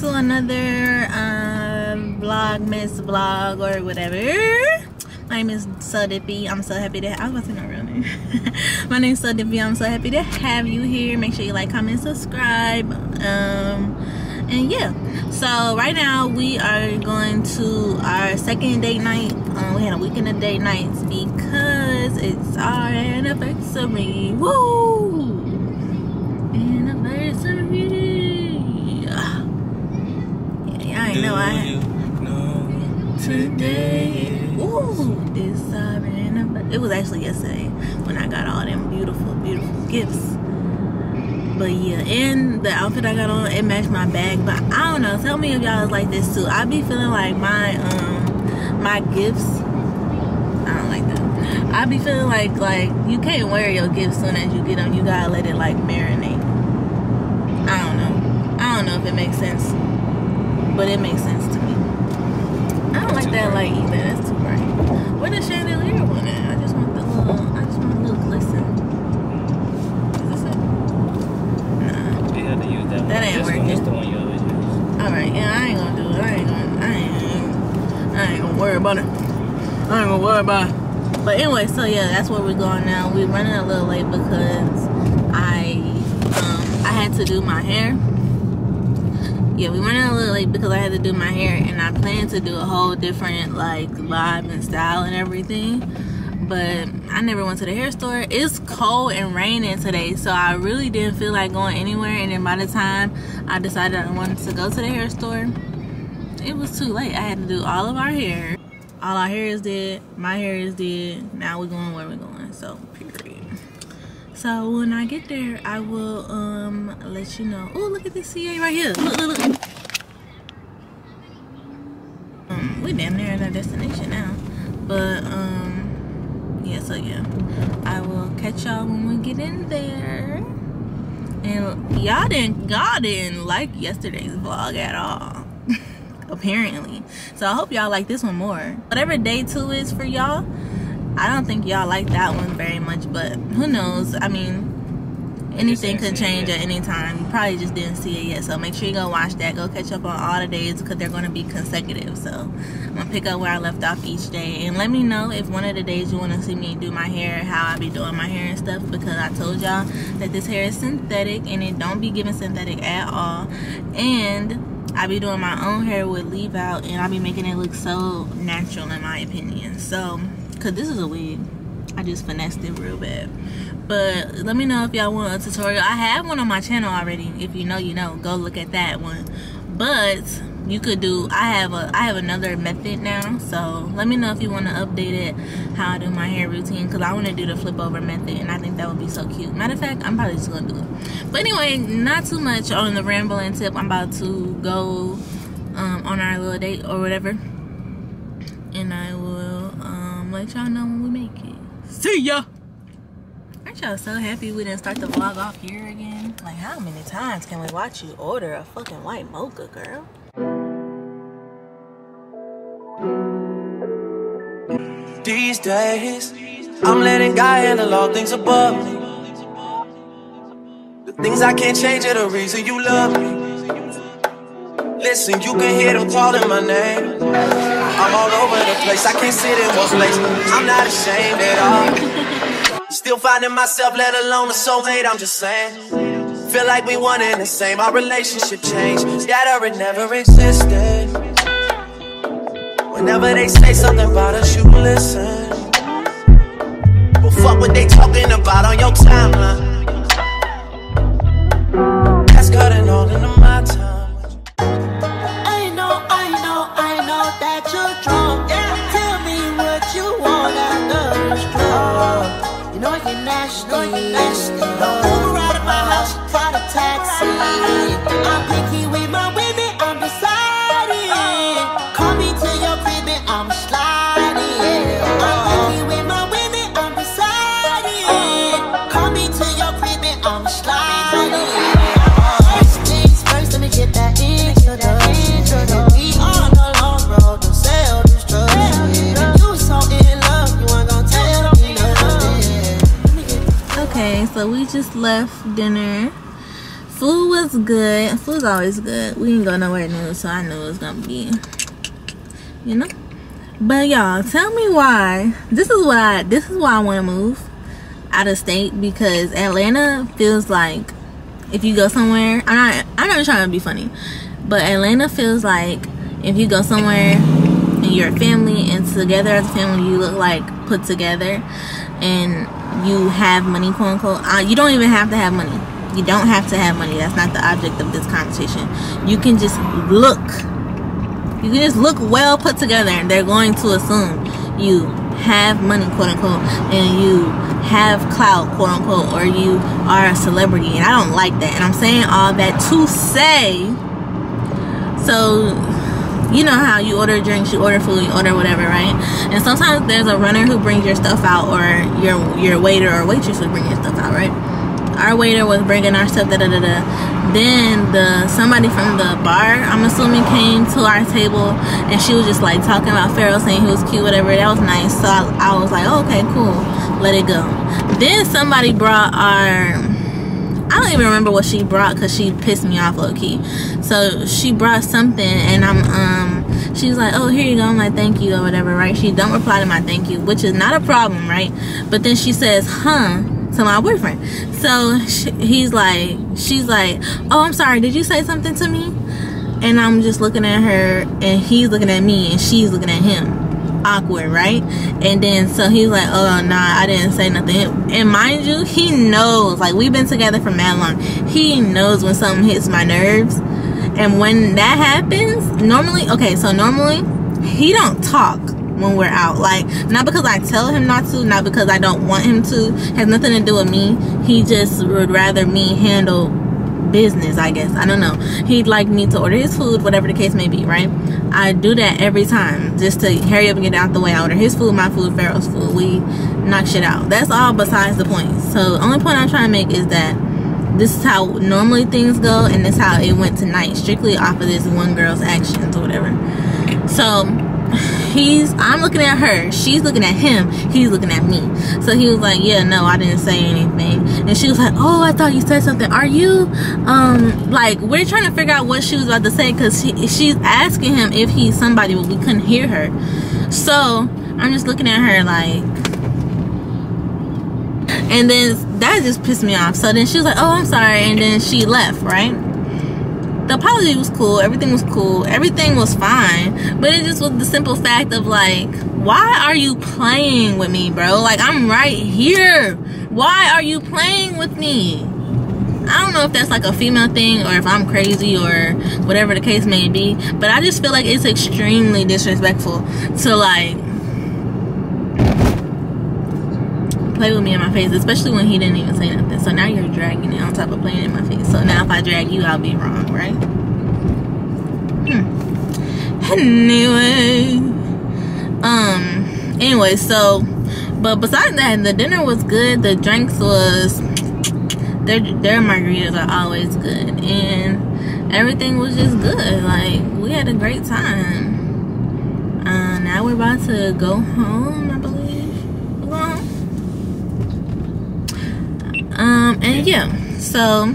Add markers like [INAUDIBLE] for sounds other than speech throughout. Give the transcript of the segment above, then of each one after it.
to another um, vlogmas vlog or whatever. My name is So Dippyy i'm so happy that i was to know real name. [LAUGHS] My name is So Dippyy i'm so happy to have you here. Make sure you like comment subscribe um and yeah. So right now we are going to our second date night. Um, we had a weekend of date nights because it's our anniversary. Woo! Anniversary yeah, yeah i know i today ooh. It's it was actually yesterday when i got all them beautiful beautiful gifts. But yeah and the outfit i got on it matched my bag but i don't know tell me if y'all is like this too. I be feeling like my um my gifts i don't like that. I be feeling like like you can't wear your gifts soon as you get them you gotta let it like marinate. I don't know. I don't know if it makes sense but it makes sense to me i don't like that light either that's too bright where the chandelier one at i just want the little i just want a little glisten that. That ain't this working. One, this the one you always use. All right, yeah, I ain't gonna do it. I ain't gonna, I ain't, I ain't gonna worry about it. I ain't gonna worry about it. But anyway, so yeah, that's where we're going now. We're running a little late because I, um, I had to do my hair. Yeah, we running a little late because I had to do my hair, and I planned to do a whole different like vibe and style and everything but I never went to the hair store. It's cold and raining today, so I really didn't feel like going anywhere. And then by the time I decided I wanted to go to the hair store, it was too late. I had to do all of our hair. All our hair is dead. My hair is dead. Now we're going where we're going. So, period. So when I get there, I will um let you know. Oh, look at this CA right here. Look, look, look. Um, we're damn near at our destination now. But um yeah so yeah i will catch y'all when we get in there and y'all didn't y'all didn't like yesterday's vlog at all [LAUGHS] apparently so i hope y'all like this one more whatever day two is for y'all i don't think y'all like that one very much but who knows? I mean anything could change at any time. You probably just didn't see it yet so make sure you go watch that. Go catch up on all the days because they're going to be consecutive so i'm gonna pick up where i left off each day. And let me know if one of the days you want to see me do my hair how i be doing my hair and stuff because i told y'all that this hair is synthetic and it don't be giving synthetic at all. And i be doing my own hair with leave out and i be making it look so natural in my opinion. So because this is a wig I just finessed it real bad. But let me know if y'all want a tutorial. I have one on my channel already. If you know, you know. Go look at that one. But you could do I have a I have another method now. So let me know if you want to update it how I do my hair routine because I want to do the flip over method and I think that would be so cute. Matter of fact, I'm probably just gonna do it. But anyway, not too much on the rambling tip. I'm about to go um, on our little date or whatever. And I will let y'all know when we make it. See ya! Aren't y'all so happy we didn't start the vlog off here again? Like, how many times can we watch you order a fucking white mocha, girl? These days, I'm letting God handle all things above me. The things I can't change are the reason you love me. Listen, you can hear them calling my name. I'm all over the place, I can't sit in one place. I'm not ashamed at all. Still finding myself, let alone a soulmate, I'm just saying. Feel like we one and the same, our relationship changed. Scatter it never existed. Whenever they say something about us, you listen. But fuck what they talking about on your timeline. That's cutting all into my you're nasty. Know you're nasty. Uber out of my house, try to taxi. I'm so we just left dinner. food was good. Food's always good. We didn't go nowhere new, so I knew it was gonna be, you know. But y'all, tell me why. This is I. This is why I want to move out of state because Atlanta feels like if you go somewhere. I'm not. I'm not trying to be funny, but Atlanta feels like if you go somewhere and you're a family and together as a family, you look like put together and you have money, quote unquote. Uh, you don't even have to have money you don't have to have money. That's not the object of this conversation. You can just look. You can just look well put together and they're going to assume you have money, quote unquote, and you have clout, quote unquote, or you are a celebrity. And I don't like that. And I'm saying all that to say, so you know how you order drinks, you order food, you order whatever, right? And sometimes there's a runner who brings your stuff out, or your your waiter or waitress will bring your stuff out, right? our waiter was bringing our stuff da da da da. Then the somebody from the bar i'm assuming came to our table and she was just like talking about pharaoh saying he was cute whatever. That was nice. So i, I was like oh, okay cool. Let it go. Then somebody brought our don't even remember what she brought because she pissed me off low key. So she brought something and I'm um she's like, Oh here you go, I'm like thank you or whatever, right? She don't reply to my thank you, which is not a problem, right? But then she says, huh to my boyfriend. So she, he's like, she's like, oh, I'm sorry, did you say something to me? And I'm just looking at her, and he's looking at me, and she's looking at him. Awkward, right? And then so he's like, oh, nah, I didn't say nothing. And mind you, he knows, like, we've been together for mad long. He knows when something hits my nerves. And when that happens, normally, okay, so normally, he don't talk when we're out like not because i tell him not to not because i don't want him to has nothing to do with me he just would rather me handle business i guess. I don't know. He'd like me to order his food whatever the case may be right? I do that every time just to hurry up and get out the way. I order his food my food pharaoh's food. We knock shit out. That's all besides the point. So the only point i'm trying to make is that this is how normally things go and this is how it went tonight strictly off of this one girl's actions or whatever. So he's I'm looking at her, she's looking at him, he's looking at me. So he was like, Yeah, no, I didn't say anything. And she was like, Oh, I thought you said something. Are you um like we're trying to figure out what she was about to say because she's asking him if he's somebody, but we couldn't hear her. So I'm just looking at her like and then that just pissed me off. So then she was like, Oh, I'm sorry, and then she left, right? The apology was cool everything was cool everything was fine but it just was the simple fact of like why are you playing with me bro? Like i'm right here. Why are you playing with me? I don't know if that's like a female thing or if I'm crazy or whatever the case may be, but I just feel like it's extremely disrespectful to like play with me in my face, especially when he didn't even say nothing. So now you're dragging it on top of playing in my face. So now if I drag you, I'll be wrong, right? Hmm. Anyway. Um, anyway, so, but besides that, the dinner was good. The drinks was, their, their margaritas are always good. And everything was just good. Like, we had a great time. Uh, now we're about to go home, I believe. Um, and yeah, so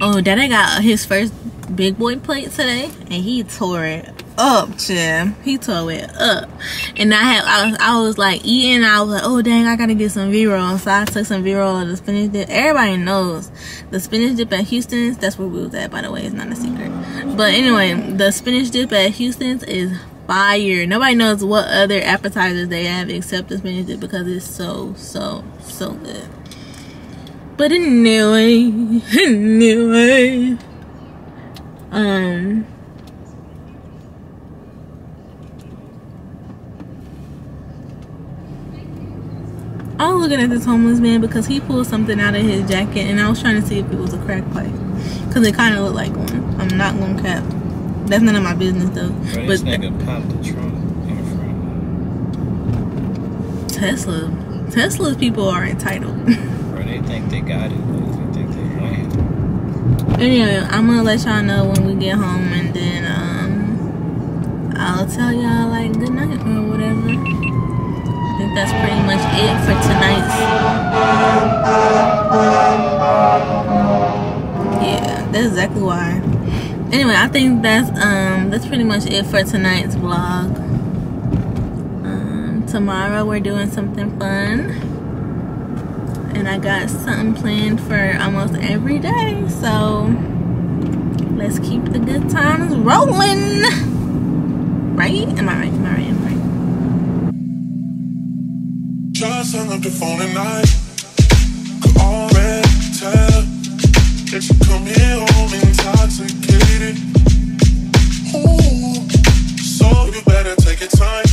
oh, Daddy got his first big boy plate today, and he tore it up, Jim. He tore it up, and I had I was, I was like eating. I was like, oh dang, I gotta get some V roll. So I took some V roll of the spinach dip. Everybody knows the spinach dip at Houston's. That's where we was at, by the way. It's not a secret. But anyway, the spinach dip at Houston's is fire. Nobody knows what other appetizers they have except the spinach dip because it's so, so, so good. But anyway, [LAUGHS] anyway, um, I was looking at this homeless man because he pulled something out of his jacket and I was trying to see if it was a crack pipe because it kind of looked like one. I'm not gonna cap. That's none of my business though. Bro, but nigga popped the trunk in the front. Tesla, Tesla's people are entitled. [LAUGHS] Bro, they think they got it. They think they land. Anyway, I'm gonna let y'all know when we get home, and then um, I'll tell y'all like good night or whatever. I think that's pretty much it for tonight. Yeah, that's exactly why. Anyway, I think that's um that's pretty much it for tonight's vlog. Tomorrow we're doing something fun, and I got something planned for almost every day. So let's keep the good times rolling. Right? Am I right? Am I right? Am I right? Just hung up the phone. Could already tell that you come here home intoxicated. Ooh, so you better take your time.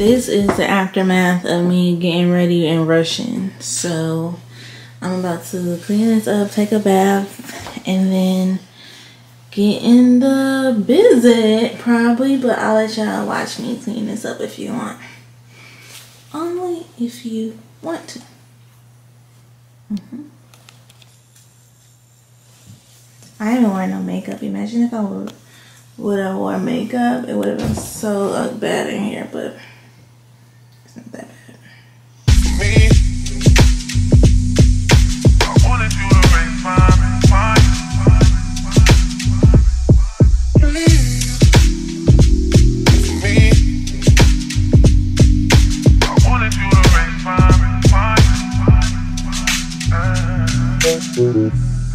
This is the aftermath of me getting ready and rushing. So I'm about to clean this up, take a bath, and then get in the visit probably. But I'll let y'all watch me clean this up if you want. Only if you want to. Mhm. I haven't worn no makeup. Imagine if I would would have worn makeup. It would have been so uh, bad in here, but me.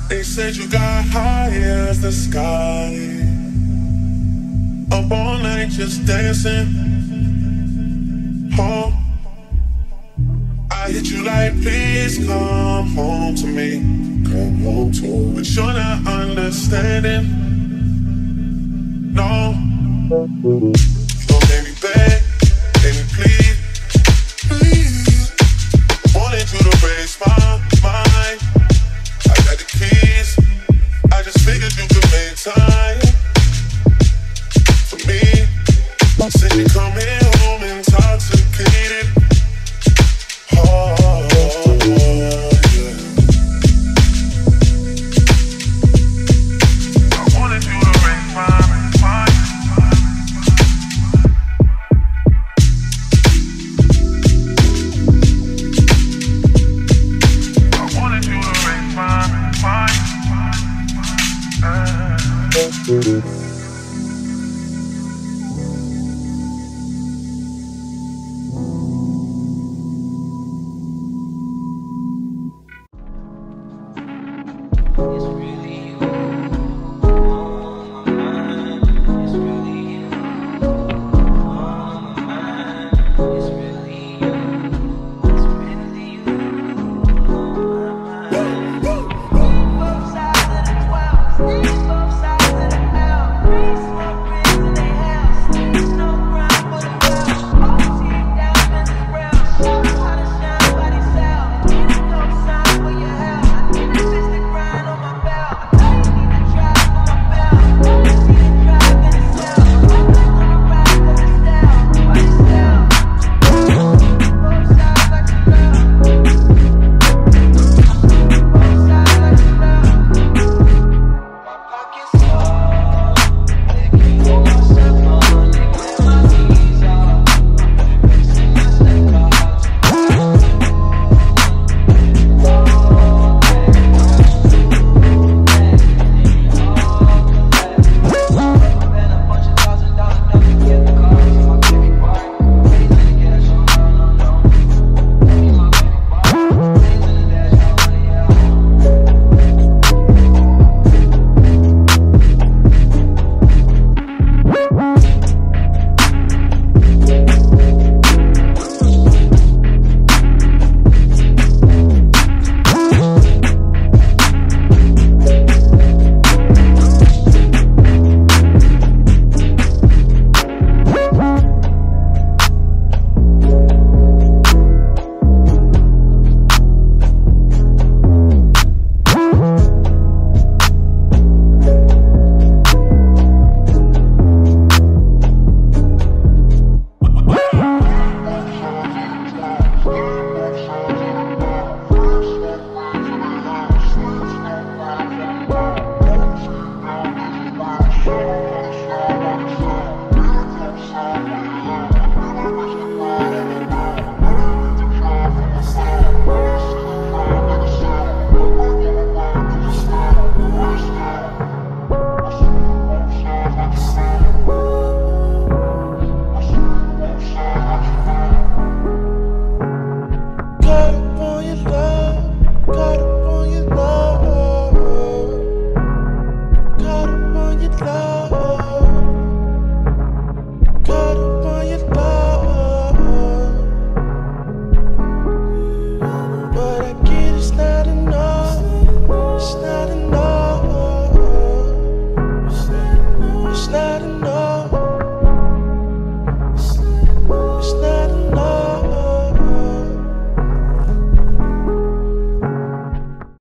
They said you got high as the sky. Up all night just dancing. Home to me. Come home to me. But you're not understanding. No.